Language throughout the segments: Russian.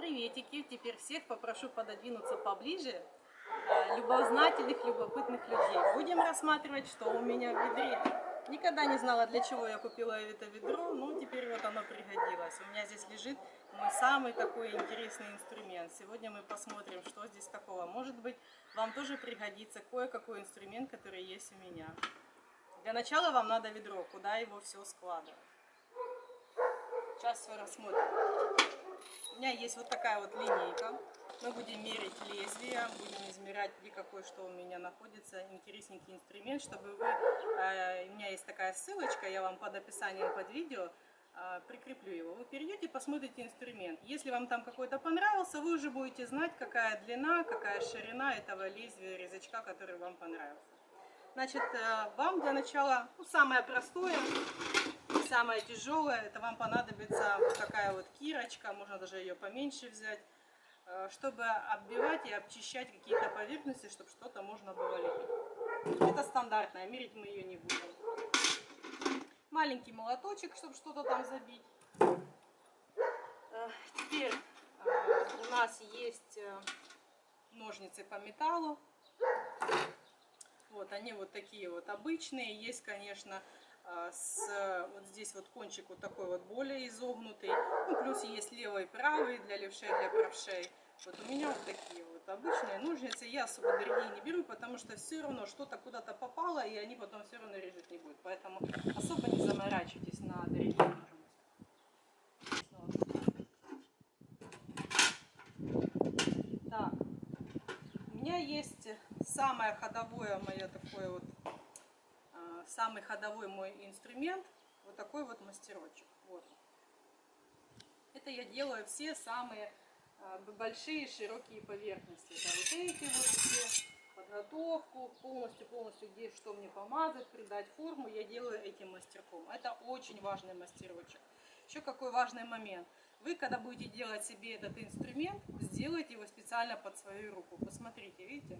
Приветики! Теперь всех попрошу пододвинуться поближе. э, Любознательных, любопытных людей. Будем рассматривать, что у меня в ведре. Никогда не знала, для чего я купила это ведро, но теперь вот оно пригодилось. У меня здесь лежит мой самый такой интересный инструмент. Сегодня мы посмотрим, что здесь такого. Может быть, вам тоже пригодится кое-какой инструмент, который есть у меня. Для начала вам надо ведро, куда его все складывать. Сейчас все рассмотрим. Меня есть вот такая вот линейка. Мы будем мерить лезвие, будем измерять, где какой что у меня находится. Интересненький инструмент, чтобы вы... э, у меня есть такая ссылочка, я вам под описанием под видео э, прикреплю его. Вы перейдете, посмотрите инструмент. Если вам там какой-то понравился, вы уже будете знать, какая длина, какая ширина этого лезвия, резачка, который вам понравился. Значит, э, вам для начала, ну, самое простое, самое тяжелое, это вам понадобится такая вот кирочка, можно даже ее поменьше взять, э, чтобы оббивать и обчищать какие-то поверхности, чтобы что-то можно было лепить. Это стандартная, мерить мы ее не будем. Маленький молоточек, чтобы что-то там забить. Э, Теперь у нас есть ножницы по металлу. Вот они вот такие вот обычные. Есть, конечно, а, с вот здесь вот кончик вот такой вот более изогнутый. Ну, плюс есть левый и правый для левшей, для правшей. Вот у меня вот такие вот обычные ножницы. Я особо дорогие не беру, потому что все равно что-то куда-то попало, и они потом все равно режут не будут. Поэтому особо не заморачивайтесь на дорогие ножницы. Так, у меня есть самое ходовое мое такое вот, а, самый ходовой мой инструмент, вот такой вот мастерочек. Вот. Это я делаю все самые а, большие широкие поверхности. Это вот эти вот все, подготовку, полностью-полностью, где что мне помазать, придать форму, я делаю этим мастерком. Это очень важный мастерочек. Еще какой важный момент. Вы, когда будете делать себе этот инструмент, сделайте его специально под свою руку. Посмотрите, видите?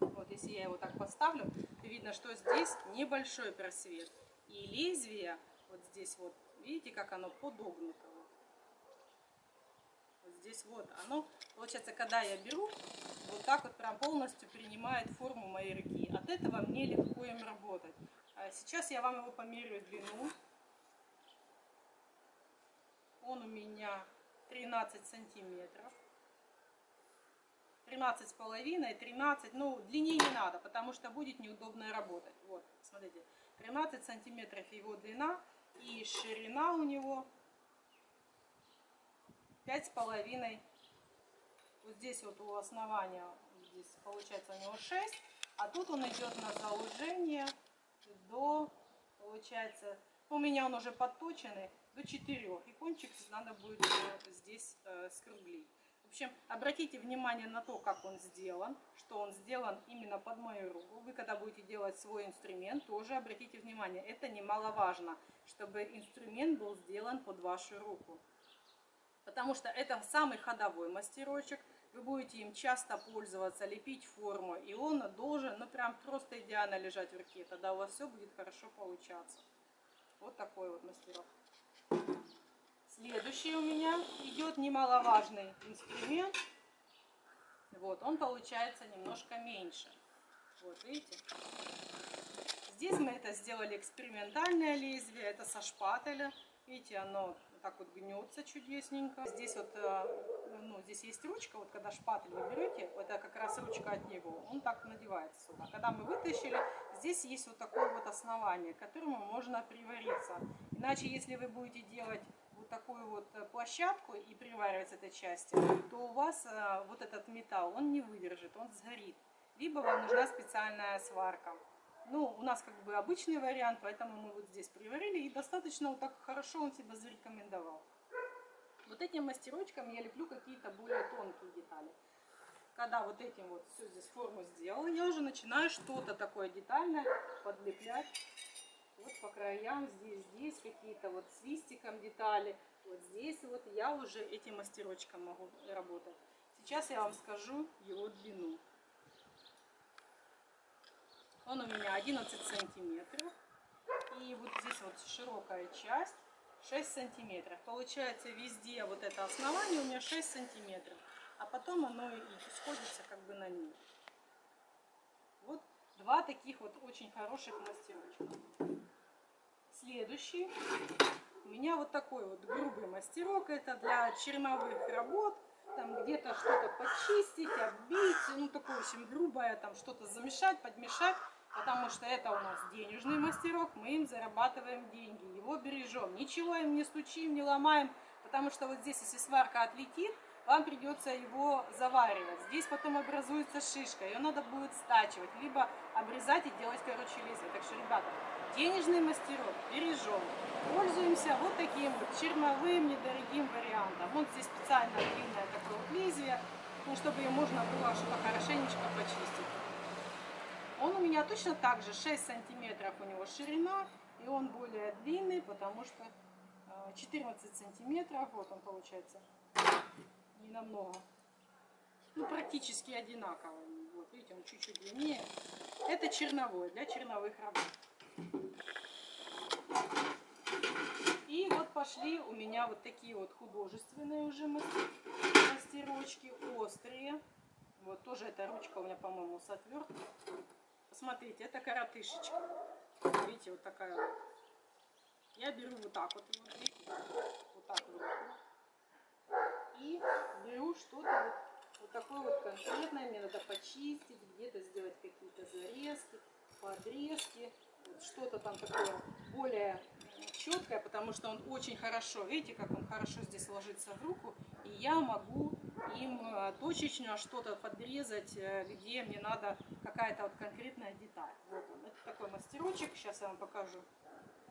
Вот если я его так поставлю, видно, что здесь небольшой просвет. И лезвие, вот здесь вот, видите, как оно подогнуто. Вот. Здесь вот оно, получается, когда я беру, вот так вот прям полностью принимает форму моей руки. От этого мне легко им работать. А сейчас я вам его померяю длину. Он у меня 13 сантиметров. 13 с половиной, 13, ну, длиннее не надо, потому что будет неудобно работать. Вот, смотрите, 13 сантиметров его длина и ширина у него 5 с половиной. Вот здесь вот у основания, здесь получается у него 6, а тут он идет на заужение до, получается, у меня он уже подточенный, до 4. И кончик надо будет э, здесь э, скруглить. В общем, обратите внимание на то, как он сделан, что он сделан именно под мою руку. Вы, когда будете делать свой инструмент, тоже обратите внимание. Это немаловажно, чтобы инструмент был сделан под вашу руку. Потому что это самый ходовой мастерочек. Вы будете им часто пользоваться, лепить форму. И он должен, ну прям просто идеально лежать в руке. Тогда у вас все будет хорошо получаться. Вот такой вот мастерок. Следующий у меня идет немаловажный инструмент. Вот, он получается немножко меньше. Вот, видите? Здесь мы это сделали экспериментальное лезвие, это со шпателя. Видите, оно так вот гнется чудесненько. Здесь вот, э, ну, здесь есть ручка, вот когда шпатель вы берете, это как раз ручка от него, он так надевается сюда. Когда мы вытащили, здесь есть вот такое вот основание, к которому можно привариться. Иначе, если вы будете делать такую вот э, площадку и приваривать этой части, то у вас э, вот этот металл, он не выдержит, он сгорит. Либо вам нужна специальная сварка. Ну, у нас как бы обычный вариант, поэтому мы вот здесь приварили, и достаточно вот так хорошо он себя зарекомендовал. Вот этим мастерочком я леплю какие-то более тонкие детали. Когда вот этим вот все здесь форму сделала, я уже начинаю что-то такое детальное подлеплять. Вот по краям, здесь, здесь какие-то вот с листиком детали. Вот здесь вот я уже этим мастерочком могу работать. Сейчас я вам скажу его длину. Он у меня 11 сантиметров. И вот здесь вот широкая часть. 6 сантиметров. Получается везде вот это основание у меня 6 сантиметров. А потом оно и сходится как бы на ней. Два таких вот очень хороших мастерочка. Следующий у меня вот такой вот грубый мастерок. Это для черновых работ. Там где-то что-то почистить, оббить. Ну, такое, общем, грубое. Там что-то замешать, подмешать. Потому что это у нас денежный мастерок. Мы им зарабатываем деньги. Его бережем. Ничего им не стучим, не ломаем. Потому что вот здесь, если сварка отлетит, вам придется его заваривать. Здесь потом образуется шишка, ее надо будет стачивать, либо обрезать и делать, короче, лезвие. Так что, ребята, денежный мастерок бережем. Пользуемся вот таким вот черновым недорогим вариантом. Вот здесь специально длинное такое вот лезвие, ну, чтобы ее можно было что-то хорошенечко почистить. Он у меня точно так же 6 сантиметров у него ширина, и он более длинный, потому что 14 э, сантиметров, вот он получается не намного. Ну, практически одинаковый. Вот, видите, он чуть-чуть длиннее. Это черновой, для черновых работ. И вот пошли у меня вот такие вот художественные уже мастерочки, острые. Вот тоже эта ручка у меня, по-моему, с отверткой. Посмотрите, это коротышечка. Видите, вот такая вот. Я беру вот так вот, вот, вот так вот и беру что-то вот, вот такое вот конкретное, мне надо почистить, где-то сделать какие-то зарезки, подрезки, вот что-то там такое более четкое, потому что он очень хорошо, видите, как он хорошо здесь ложится в руку, и я могу им э, точечно что-то подрезать, э, где мне надо какая-то вот конкретная деталь. Вот он, это такой мастерочек, сейчас я вам покажу.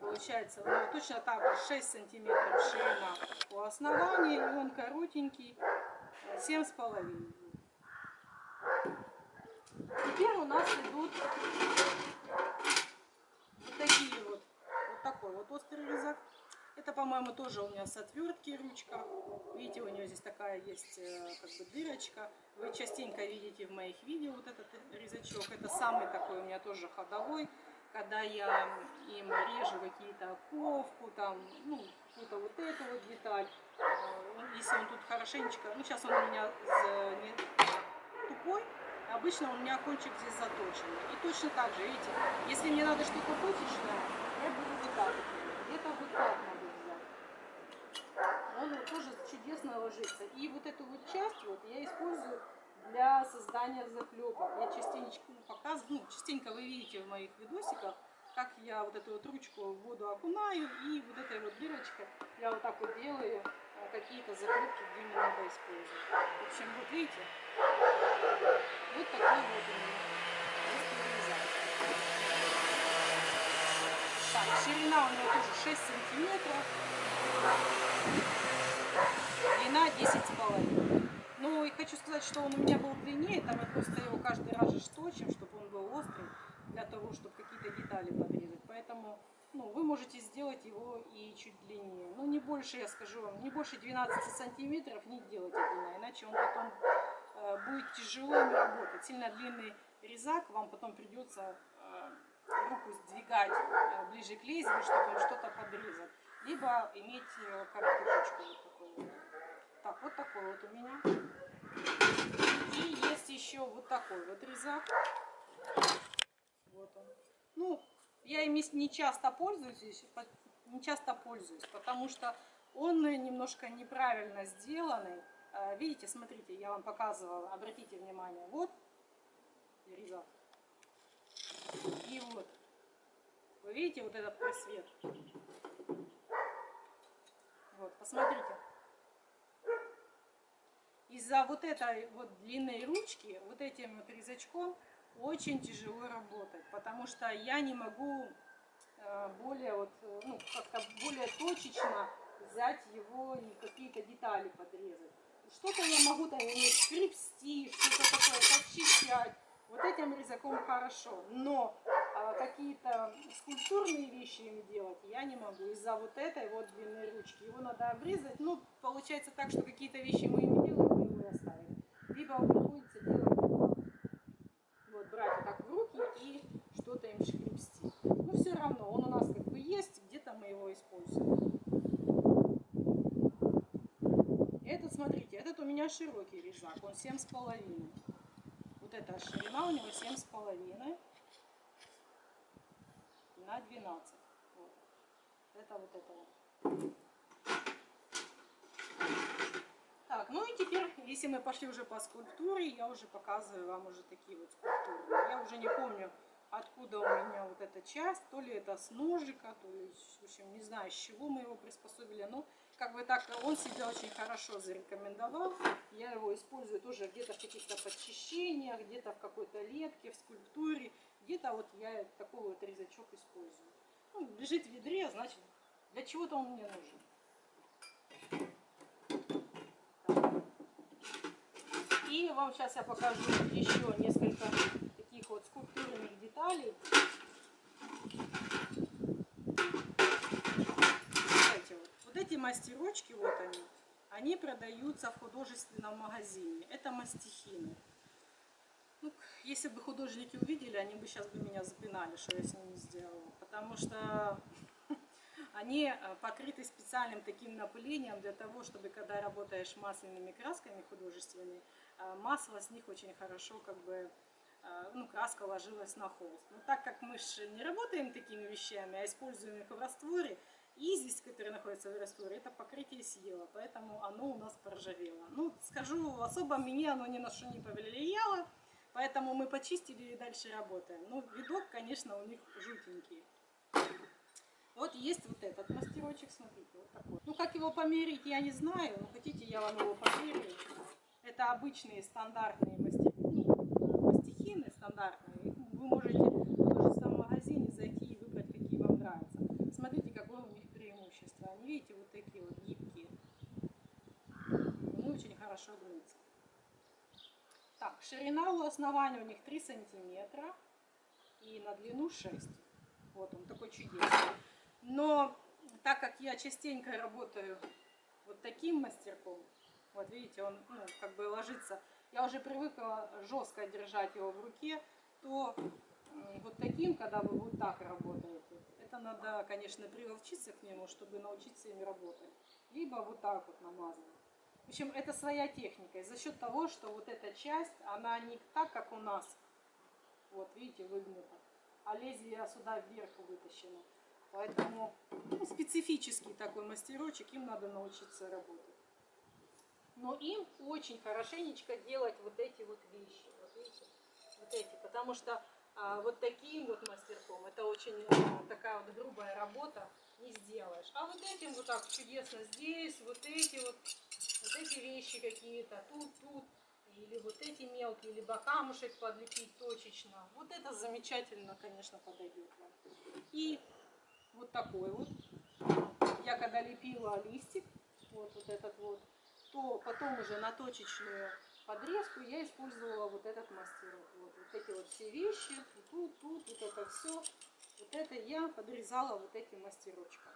Получается, ну, точно так же 6 сантиметров ширина у основания, и он коротенький, 7,5. Теперь у нас идут вот такие вот, вот такой вот острый резак. Это, по-моему, тоже у меня с отвертки ручка. Видите, у нее здесь такая есть э, как бы дырочка. Вы частенько видите в моих видео вот этот резачок. Это самый такой у меня тоже ходовой когда я им режу какие-то ковку, там, ну, какую-то вот эту вот деталь, э, если он тут хорошенечко, ну, сейчас он у меня не тупой, обычно у меня кончик здесь заточенный. И точно так же, видите, если мне надо что-то точечное, я буду вот так где-то вот так надо взять. Он тоже чудесно ложится. И вот эту вот часть вот я использую для создания заклепок. Я частенько показываю, ну, частенько вы видите в моих видосиках, как я вот эту вот ручку в воду окунаю, и вот этой вот дырочкой я вот так вот делаю э, какие-то заклепки, где мне надо использовать. В общем, вот видите, вот такой вот у меня Так, ширина у него тоже 6 сантиметров, длина 10 с половиной. Ну и хочу сказать, что он у меня был длиннее, там я просто его каждый раз же шточим, чтобы он был острый, для того, чтобы какие-то детали подрезать. Поэтому ну, вы можете сделать его и чуть длиннее. Ну не больше, я скажу вам, не больше 12 сантиметров не делайте длина, иначе он потом э, будет тяжело им работать. Сильно длинный резак вам потом придется э, руку сдвигать э, ближе к лезвию, чтобы что-то подрезать. Либо иметь э, короткую такую. Так, вот такой вот у меня. И есть еще вот такой вот резак. Вот он. Ну, я ими не часто пользуюсь, не часто пользуюсь, потому что он немножко неправильно сделанный. А, видите, смотрите, я вам показывала, обратите внимание, вот резак. И вот, вы видите вот этот просвет? Вот, посмотрите из-за вот этой вот длинной ручки, вот этим вот резачком, очень тяжело работать, потому что я не могу э, более вот, э, ну, как-то более точечно взять его и какие-то детали подрезать. Что-то я могу там скрипсти, что-то такое подчищать. Вот этим резаком хорошо, но а, какие-то скульптурные вещи им делать я не могу из-за вот этой вот длинной ручки. Его надо обрезать. Ну, получается так, что какие-то вещи мы использовать. Этот, смотрите, этот у меня широкий резак, он 7,5. Вот эта ширина у него 7,5 на 12. Вот. Это вот это вот. Так, ну и теперь, если мы пошли уже по скульптуре, я уже показываю вам уже такие вот скульптуры. Я уже не помню, откуда у меня вот эта часть, то ли это с ножика, то ли, в общем, не знаю, с чего мы его приспособили, но как бы так, он себя очень хорошо зарекомендовал. Я его использую тоже где-то в каких-то подчищениях, где-то в какой-то лепке, в скульптуре, где-то вот я такой вот резачок использую. Ну, лежит в ведре, значит, для чего-то он мне нужен. И вам сейчас я покажу еще несколько вот скульптурных деталей. Смотрите, вот, вот эти мастерочки, вот они, они продаются в художественном магазине. Это мастихины. Ну, если бы художники увидели, они бы сейчас бы меня запинали, что я с ними сделала. Потому что они э, покрыты специальным таким напылением для того, чтобы когда работаешь масляными красками художественными, э, масло с них очень хорошо как бы ну, краска ложилась на холст. Но так как мы же не работаем такими вещами, а используем их в растворе, известь, которая находится в растворе, это покрытие съела, поэтому оно у нас поржавело. Ну, скажу, особо мне оно ни на что не повлияло, поэтому мы почистили и дальше работаем. Ну, видок, конечно, у них жутенький. Вот есть вот этот мастерочек, смотрите, вот такой. Ну, как его померить, я не знаю, но хотите, я вам его померю. Это обычные стандартные стандартные. Вы можете в художественном магазине зайти и выбрать, какие вам нравятся. Смотрите, какое у них преимущество. Они, видите, вот такие вот гибкие. Они очень хорошо гнутся. Так, ширина у основания у них 3 сантиметра и на длину 6. Вот он такой чудесный. Но так как я частенько работаю вот таким мастерком, вот видите, он ну, как бы ложится, я уже привыкла жестко держать его в руке, то вот таким, когда вы вот так работаете, это надо, конечно, приловчиться к нему, чтобы научиться им работать. Либо вот так вот намазывать. В общем, это своя техника. И за счет того, что вот эта часть, она не так, как у нас, вот видите, выгнута, а лезвие сюда вверх вытащено. Поэтому ну, специфический такой мастерочек, им надо научиться работать. Но им очень хорошенечко делать вот эти вот вещи. Вот видите? Вот эти. Потому что а, вот таким вот мастерком, это очень а, такая вот грубая работа, не сделаешь. А вот этим вот так чудесно здесь, вот эти вот, вот эти вещи какие-то, тут, тут, или вот эти мелкие, либо камушек подлепить точечно. Вот это замечательно, конечно, подойдет вам. И вот такой вот. Я когда лепила листик, вот, вот этот вот, то потом уже на точечную подрезку я использовала вот этот мастерок. Вот, вот эти вот все вещи, тут, тут, вот это все. Вот это я подрезала вот этим мастерочком.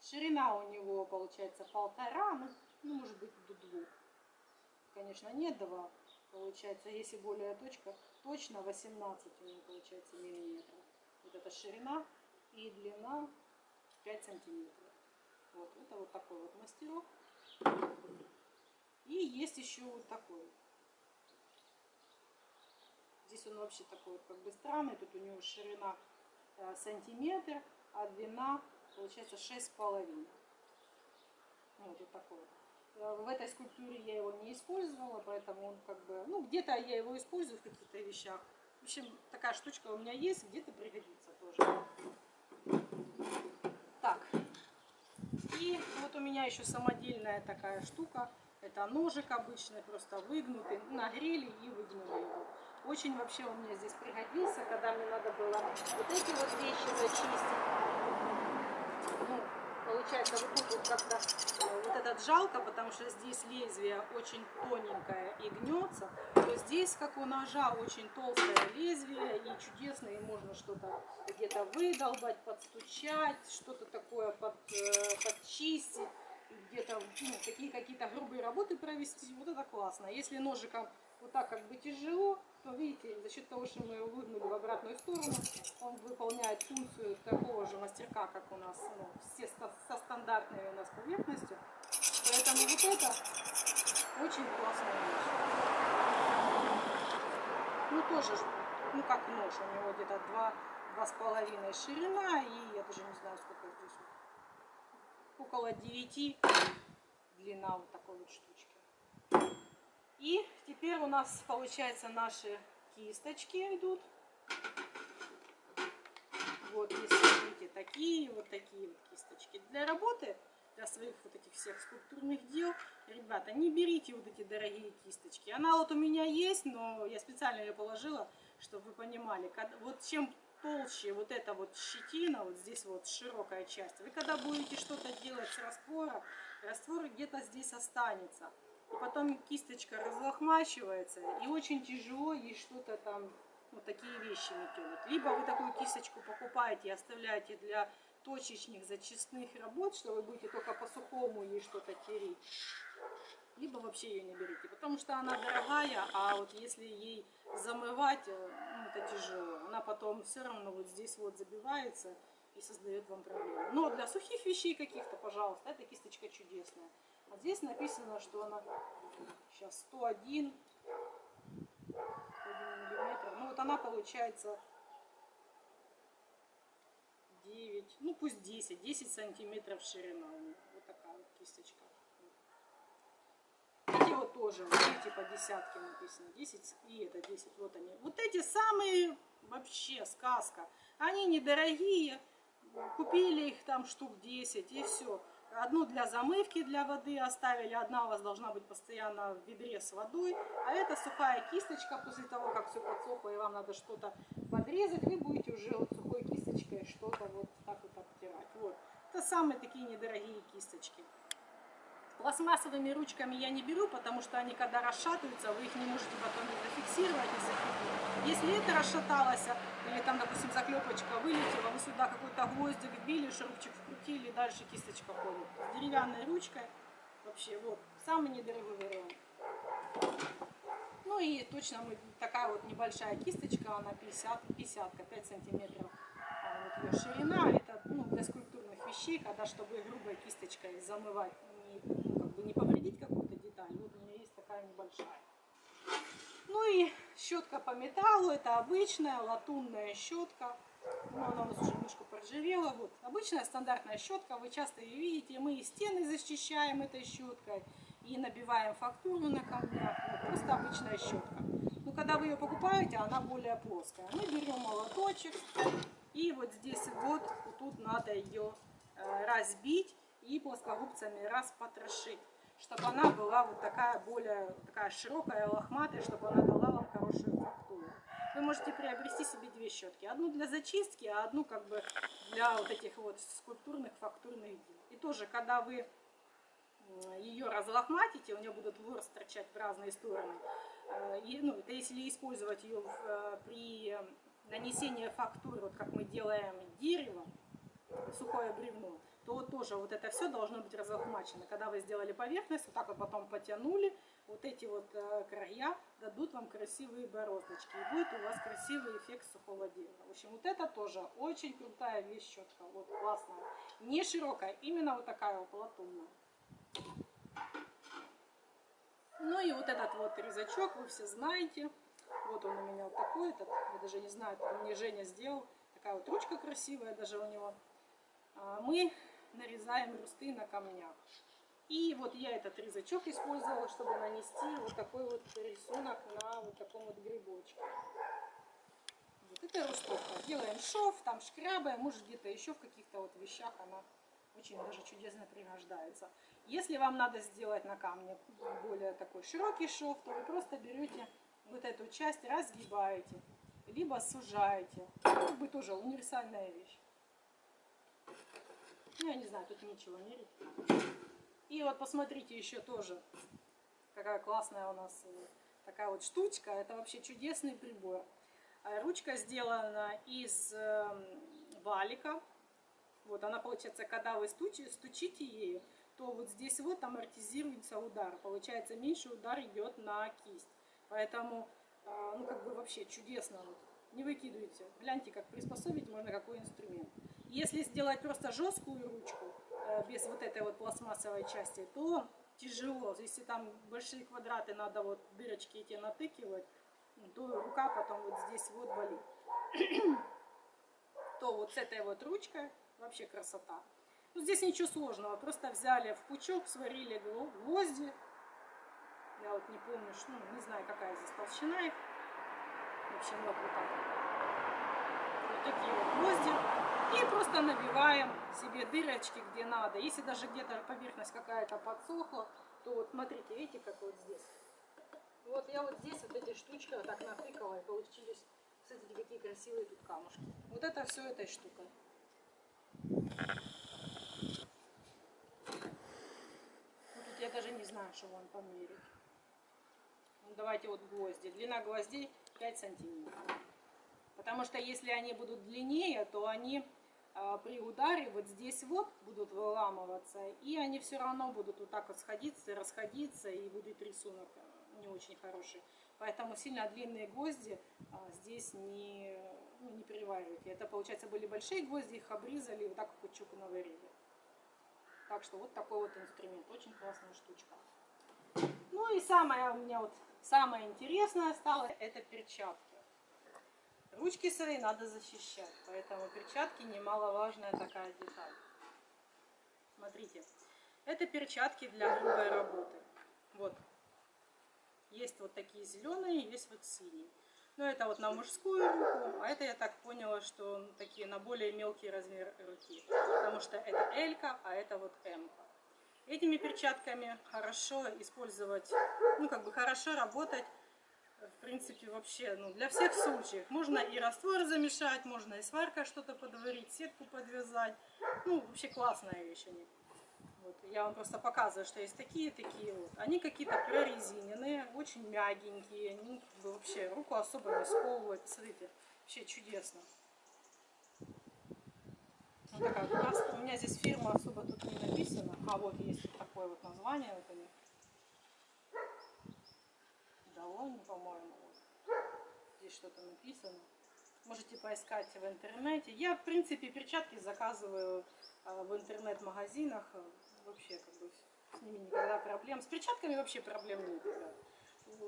Ширина у него получается полтора, ну, ну может быть до двух. Конечно, нет два. Получается, если более точка, точно 18 у него получается миллиметров. Вот эта ширина и длина 5 сантиметров. Вот, это вот такой вот мастерок. И есть еще вот такой. Здесь он вообще такой вот как бы странный. Тут у него ширина э, сантиметр, а длина получается 6,5. Вот, вот такой вот. Э, в этой скульптуре я его не использовала, поэтому он как бы, ну, где-то я его использую в каких-то вещах. В общем, такая штучка у меня есть, где-то пригодится тоже. И вот у меня еще самодельная такая штука. Это ножик обычный, просто выгнутый, нагрели и выгнули его. Очень вообще он мне здесь пригодился, когда мне надо было вот эти вот вещи зачистить получается вот как-то э, вот этот жалко, потому что здесь лезвие очень тоненькое и гнется, то здесь, как у ножа, очень толстое лезвие и чудесно, и можно что-то где-то выдолбать, подстучать, что-то такое под, э, подчистить, где-то ну, такие какие-то грубые работы провести, вот это классно. Если ножиком вот так как бы тяжело, то видите, за счет того, что мы его выгнули в обратную сторону, он выполняет функцию такого же мастерка, как у нас ну, все со стандартной у нас поверхностью. Поэтому вот это очень классная вещь. Ну тоже, ну как нож, у него где-то два, два с половиной ширина и я даже не знаю сколько здесь. Около 9 длина вот такой вот штучки. И теперь у нас получается наши кисточки идут. Вот, если видите, такие вот такие вот кисточки. Для работы, для своих вот этих всех скульптурных дел, ребята, не берите вот эти дорогие кисточки. Она вот у меня есть, но я специально ее положила, чтобы вы понимали. Вот чем толще вот эта вот щетина, вот здесь вот широкая часть, вы когда будете что-то делать с раствора, раствор где-то здесь останется. И потом кисточка разлохмачивается, и очень тяжело ей что-то там вот такие вещи метелить. Либо вы такую кисточку покупаете и оставляете для точечных зачистных работ, что вы будете только по сухому ей что-то тереть. Либо вообще ее не берите, потому что она дорогая, а вот если ей замывать, э, ну, это тяжело. Она потом все равно вот здесь вот забивается и создает вам проблемы. Но для сухих вещей каких-то, пожалуйста, эта кисточка чудесная. А здесь написано, что она сейчас 101 миллиметров. Ну вот она получается 9, ну пусть 10, 10 сантиметров ширина у нее. Вот такая вот кисточка. Эти вот тоже, вот видите, по десятке написано. 10 и это 10, вот они. Вот эти самые вообще сказка. Они недорогие. Купили их там штук 10 и все. Одну для замывки для воды оставили, одна у вас должна быть постоянно в ведре с водой, а это сухая кисточка после того, как все подсохло и вам надо что-то подрезать, вы будете уже вот сухой кисточкой что-то вот так вот обтирать. Вот. Это самые такие недорогие кисточки. Пластмассовыми ручками я не беру, потому что они когда расшатываются, вы их не можете потом не зафиксировать, не закрепить. Если это расшаталось, или там, допустим, заклепочка вылетела, вы сюда какой-то гвоздик вбили, шурупчик вкрутили, дальше кисточка ходит. С деревянной ручкой вообще, вот, самый недорогой вариант. Ну и точно мы, такая вот небольшая кисточка, она 50, 50 5 сантиметров а вот ее ширина. Это ну, для скульптурных вещей, когда чтобы грубой кисточкой замывать не, ну, как бы не повредить деталь. Вот у меня есть такая небольшая. Ну и щетка по металлу, это обычная латунная щетка. Ну, она у нас уже немножко проржавела. Вот. Обычная стандартная щетка, вы часто ее видите. Мы и стены защищаем этой щеткой, и набиваем фактуру на камнях. Вот, просто обычная щетка. Но когда вы ее покупаете, она более плоская. Мы берем молоточек, и вот здесь вот, вот тут надо ее э, разбить и плоскогубцами распотрошить, чтобы она была вот такая более такая широкая, лохматая, чтобы она дала вам хорошую фактуру. Вы можете приобрести себе две щетки. Одну для зачистки, а одну как бы для вот этих вот скульптурных фактурных дел. И тоже, когда вы ее разлохматите, у нее будут ворс торчать в разные стороны. Э, и, ну, это если использовать ее в, э, при нанесении фактуры, вот как мы делаем дерево, сухое бревно, то тоже вот это все должно быть разлохмачено. Когда вы сделали поверхность, вот так вот потом потянули, вот эти вот э, края дадут вам красивые бороздочки. И будет у вас красивый эффект сухого дерева. В общем, вот это тоже очень крутая вещь щетка. Вот классная. Не широкая, именно вот такая вот латунная. Ну и вот этот вот резачок вы все знаете. Вот он у меня вот такой, этот, я даже не знаю, это мне Женя сделал. Такая вот ручка красивая даже у него. А, мы нарезаем русты на камнях. И вот я этот резачок использовала, чтобы нанести вот такой вот рисунок на вот таком вот грибочке. Вот это рустовка. Делаем шов, там шкрябаем, может где-то еще в каких-то вот вещах она очень даже чудесно пригождается. Если вам надо сделать на камне более такой широкий шов, то вы просто берете вот эту часть, разгибаете, либо сужаете. Как бы тоже универсальная вещь. Ну, я не знаю, тут ничего мерить. И вот посмотрите еще тоже, какая классная у нас э, такая вот штучка. Это вообще чудесный прибор. А ручка сделана из эм, валика. Вот она получается, когда вы стучите, стучите ею, то вот здесь вот амортизируется удар. Получается, меньше удар идет на кисть. Поэтому, э, ну как бы вообще чудесно. Не выкидывайте. Гляньте, как приспособить можно какой инструмент. Если сделать просто жесткую ручку, э, без вот этой вот пластмассовой части, то тяжело. Если там большие квадраты надо вот дырочки эти натыкивать, то рука потом вот здесь вот болит. То вот с этой вот ручкой вообще красота. Ну, здесь ничего сложного, просто взяли в пучок, сварили гвозди. Я вот не помню, что, ну, не знаю, какая здесь толщина их. В общем, вот, вот так. Вот такие вот гвозди. И просто набиваем себе дырочки, где надо. Если даже где-то поверхность какая-то подсохла, то вот смотрите, видите, как вот здесь. Вот я вот здесь вот эти штучки вот так натыкала, и получились, смотрите, какие красивые тут камушки. Вот это все этой штукой. Вот тут я даже не знаю, что вам померить. Ну, давайте вот гвозди. Длина гвоздей 5 сантиметров. Потому что если они будут длиннее, то они при ударе вот здесь вот будут выламываться, и они все равно будут вот так вот сходиться, расходиться, и будет рисунок не очень хороший. Поэтому сильно длинные гвозди а, здесь не, ну, не переваривайте. Это, получается, были большие гвозди, их обрезали и вот так вот чуку наварили. Так что вот такой вот инструмент. Очень классная штучка. Ну и самое у меня вот, самое интересное стало, это перчатки. Ручки свои надо защищать, поэтому перчатки немаловажная такая деталь. Смотрите, это перчатки для грубой работы. Вот, есть вот такие зеленые, есть вот синие. Но это вот на мужскую руку, а это я так поняла, что такие на более мелкий размер руки. Потому что это L, а это вот M. Этими перчатками хорошо использовать, ну как бы хорошо работать, в принципе, вообще, ну для всех случаев. Можно и раствор замешать, можно и сварка что-то подварить, сетку подвязать. Ну, вообще классная вещь они. Вот, я вам просто показываю, что есть такие, такие вот. Они какие-то прорезиненные, очень мягенькие. Они вообще руку особо не сковывают. Смотрите, вообще чудесно. Вот такая. У меня здесь фирма особо тут не написана. А вот есть вот такое вот название. Вот они. Долони, по-моему. Здесь что-то написано. Можете поискать в интернете. Я, в принципе, перчатки заказываю а, в интернет-магазинах вообще как бы с ними никогда проблем. С перчатками вообще проблем нет.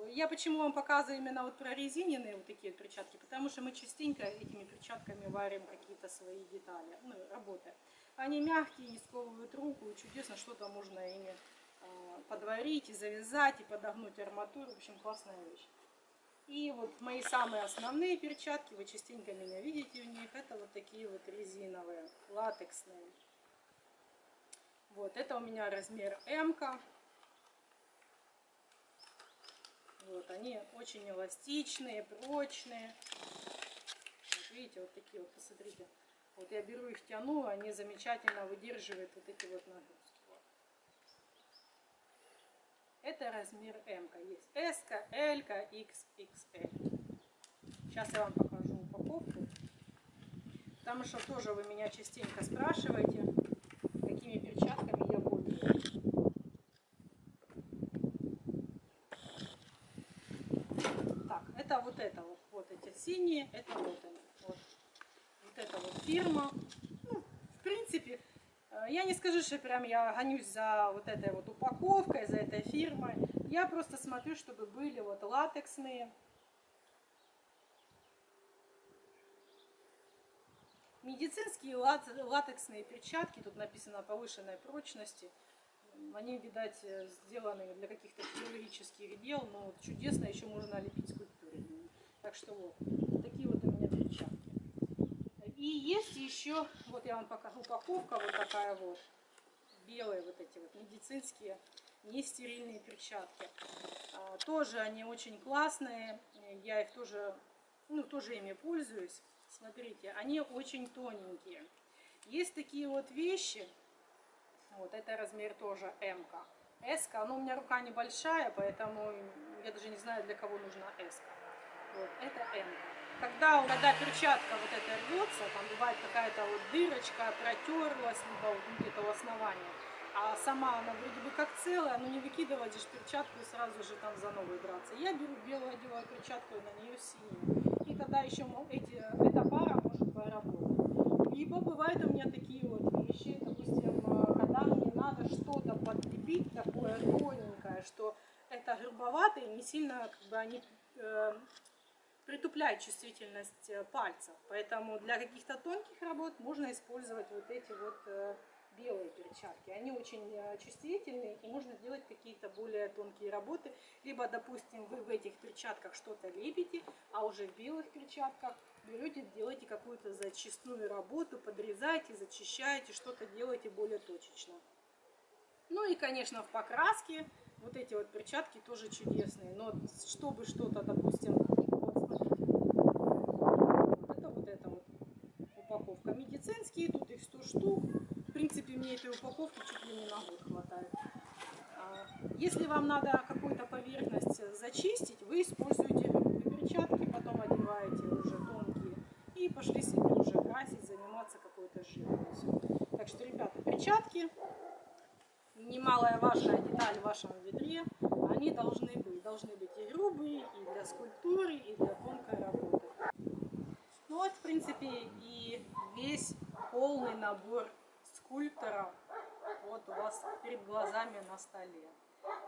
Я почему вам показываю именно вот про резиненные вот такие перчатки, потому что мы частенько этими перчатками варим какие-то свои детали, ну, работы. Они мягкие, не сковывают руку, и чудесно что-то можно ими подварить и завязать, и подогнуть арматуру. В общем, классная вещь. И вот мои самые основные перчатки, вы частенько меня видите в них, это вот такие вот резиновые, латексные. Вот, это у меня размер М. -ка. Вот, они очень эластичные, прочные. Вот видите, вот такие вот, посмотрите. Вот я беру их, тяну, они замечательно выдерживают вот эти вот нагрузки. Вот. Это размер М. -ка. Есть S, L, XXL. Сейчас я вам покажу упаковку. Потому что тоже вы меня частенько спрашиваете какими перчатками я пользуюсь. Так, это вот это вот, вот эти синие, это вот они. Вот, вот эта вот фирма. Ну, в принципе, я не скажу, что прям я гонюсь за вот этой вот упаковкой, за этой фирмой. Я просто смотрю, чтобы были вот латексные Медицинские латексные перчатки, тут написано повышенной прочности. Они, видать, сделаны для каких-то хирургических дел, но чудесно еще можно лепить скульптуры. Так что вот. И есть еще, вот я вам покажу упаковка вот такая вот, белые вот эти вот медицинские, не стерильные перчатки. А, тоже они очень классные, я их тоже, ну, тоже ими пользуюсь. Смотрите, они очень тоненькие. Есть такие вот вещи. Вот это размер тоже М. -ка. S, -ка, ну у меня рука небольшая, поэтому я даже не знаю, для кого нужна S. -ка. Вот, это М. -ка. Когда, когда перчатка вот эта рвется, там бывает какая-то вот дырочка, протерлась, либо вот где-то у основания, а сама она вроде бы как целая, но не выкидывать же перчатку и сразу же там за новую браться. Я беру белую, одеваю перчатку и на нее синюю. И тогда еще эти, эта пара может поработать. Либо бывают у меня такие вот вещи, допустим, а, когда мне надо что-то подлепить такое тоненькое, что это грубовато и не сильно как бы они э, притупляют чувствительность э, пальцев. Поэтому для каких-то тонких работ можно использовать вот эти вот э, белые перчатки. Они очень э, чувствительные и можно делать какие-то более тонкие работы. Либо, допустим, вы в этих перчатках что-то лепите, а уже в белых перчатках берете, делаете какую-то зачистную работу, подрезаете, зачищаете, что-то делаете более точечно. Ну и, конечно, в покраске вот эти вот перчатки тоже чудесные. Но чтобы что-то, допустим, вот смотрите, вот это вот это вот упаковка. Медицинские, тут их 100 штук. В принципе, мне этой упаковки чуть ли не на год хватает. А, Если вам надо какую-то поверхность зачистить, вы используете перчатки, потом одеваете уже тонкие и пошли себе уже красить, заниматься какой-то живописью. Так что, ребята, перчатки немалая важная деталь в вашем ведре, они должны быть. Должны быть и грубые, и для скульптуры, и для тонкой работы. Ну вот, в принципе, и весь полный набор скульптора вот у вас перед глазами на столе.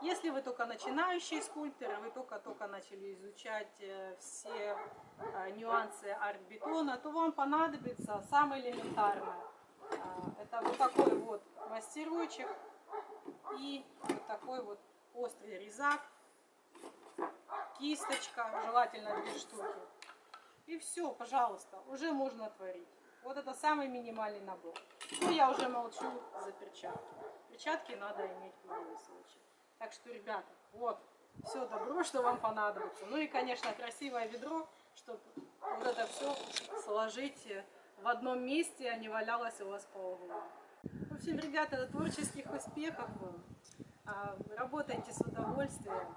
Если вы только начинающие скульпторы, вы только-только начали изучать э, все э, нюансы арт-бетона, то вам понадобится самое элементарное. А, Это вот такой вот мастерочек и вот такой вот острый резак, кисточка, желательно две штуки. И все, пожалуйста, уже можно творить. Вот это самый минимальный набор. Ну, я уже молчу за перчатки. Перчатки надо иметь в любом случае. Так что, ребята, вот, все добро, что вам понадобится. Ну и, конечно, красивое ведро, чтобы вот это все сложить в одном месте, а не валялось у вас по углам. В общем, ребята, творческих успехов вам. А, Работайте с удовольствием.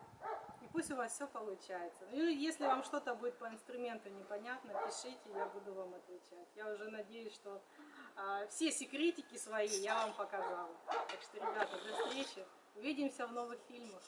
И пусть у вас все получается. Ну если вам что-то будет по инструменту непонятно, пишите, я буду вам отвечать. Я уже надеюсь, что а, все секретики свои я вам показала. Так что, ребята, до встречи. Увидимся в новых фильмах.